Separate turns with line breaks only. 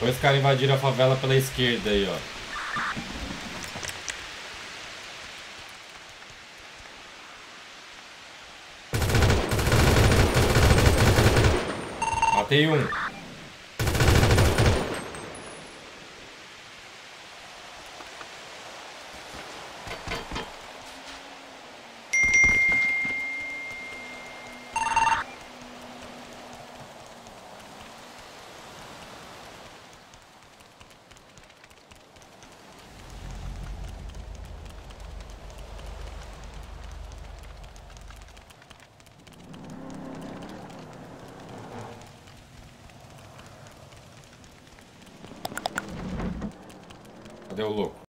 Dois caras invadiram a favela pela esquerda aí, ó. Matei um. O louco?